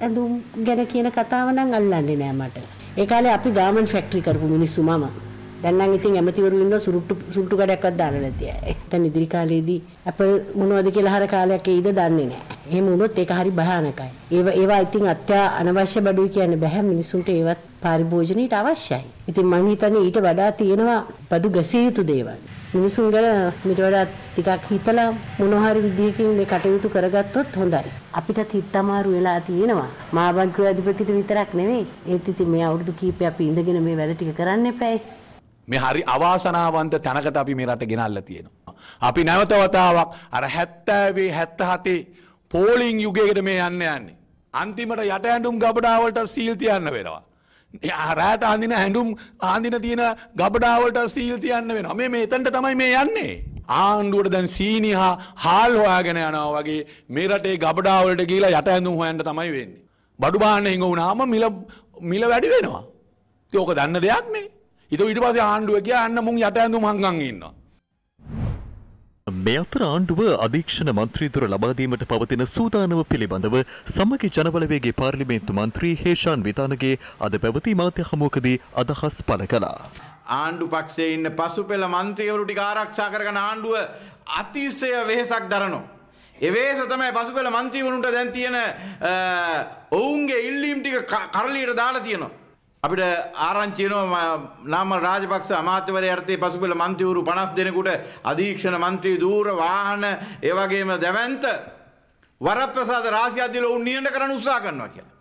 ඇඳුම් ගැන කියන කතාව නම් අල්ලන්නේ නෑ මට. ඒ කාලේ අපි ගාමන් ෆැක්ටරි කරපු මිනිස්සු මම. දැන් නම් ඉතින් ඇමතිවරු ඉන්න සුරුට්ටු සුරුට්ටු කඩයක්වත් දාලා නැති අය. දැන් ඉදිරි කාලේදී අප මොනවද කියලා හර කාලයක් එයිද දන්නේ නෑ. එහෙම වුණොත් ඒක හරි භයානකයි. ඒවා ඒවා ඉතින් අත්‍යා අනවශ්‍ය බඩුයි කියන්න බෑ මිනිසුන්ට ඒවත් පරිභෝජනයට අවශ්‍යයි. ඉතින් මං හිතන්නේ ඊට වඩා තියෙනවා බඩු ගැසිය යුතු දේවල්. මිනිසුන් ගැන ඊට වඩා ටිකක් හිතලා මොන හරි විදිහකින් මේ කටයුතු කරගත්තොත් හොඳයි. අපිටත් හිත අමාරු වෙලා තියෙනවා. මහා බංකුවේ අධිපතිට විතරක් නෙවෙයි. ඒත් ඉතින් මේ අවුරුදු කීපයක් අපි ඉඳගෙන මේ වැඩ ටික කරන්න එපායි. මේ හරි අවාසනාවන්ත තැනකට අපි මේ රට ගෙනල්ල තියෙනවා. අපි නැවත වතාවක් අර හැත්තෑවේ හැත්ත හතේ පෝලිං යුගයකට මේ යන්න යන්නේ. අන්තිමට යට ඇඳුම් ගබඩාවලට සීල් තියන්න වෙනවා. රෑට අඳින හැඳුම් ආඳින තියෙන ගබඩාවලට සීල් තියන්න වෙනවා. මේ මේ එතනට තමයි මේ යන්නේ. ආණ්ඩුවට දැන් සීනි හා හාල් හොයාගෙන යනවා වගේ මේ රටේ ගබඩාවලට ගිහිලා යට ඇඳුම් හොයන්න තමයි වෙන්නේ. බඩු බාන්න හිඟ වුණාම මිල මිල වැඩි වෙනවා. ඉතින් ඕක දන්න දෙයක් නේ. ඉත ඊට පස්සේ ආණ්ඩුව කිය අන්න මුන් යට ඇඳුම් හංගන් ඉන්නවා. මේ අතර ආණ්ඩුව අධීක්ෂණ මන්ත්‍රීතුර ලබාදීමට පවතින සූදානම පිළිබඳව සමගි ජනබලවේගේ පාර්ලිමේන්තු මන්ත්‍රී හේෂාන් විතානගේ අද පැවති මාධ්‍ය හමුවකදී අදහස් පළ කළා. ආණ්ඩු පක්ෂයේ ඉන්න පසු පෙළ මන්ත්‍රීවරු ටික ආරක්ෂා කරගෙන ආණ්ඩුව අතිශය වෙහෙසක් දරනවා. එවේස තමයි පසුපෙළ මන්ත්‍රීවරුන්ට දැන් තියෙන ඔවුන්ගේ ඉල්ලීම් ටික කරලියට දාලා තියෙනවා. අපිට ආරංචියනවා නාමල් රාජපක්ෂ අමාත්‍යවරය යටතේ පසුපෙළ මන්ත්‍රීවරු 50 දෙනෙකුට අධීක්ෂණ මන්ත්‍රී දූර වාහන ඒ වගේම දැවැන්ත වරප්‍රසාද රාශියක් දීලා උන් නියඬ කරන්න උත්සාහ කරනවා කියලා.